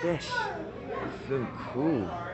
fish. So cool.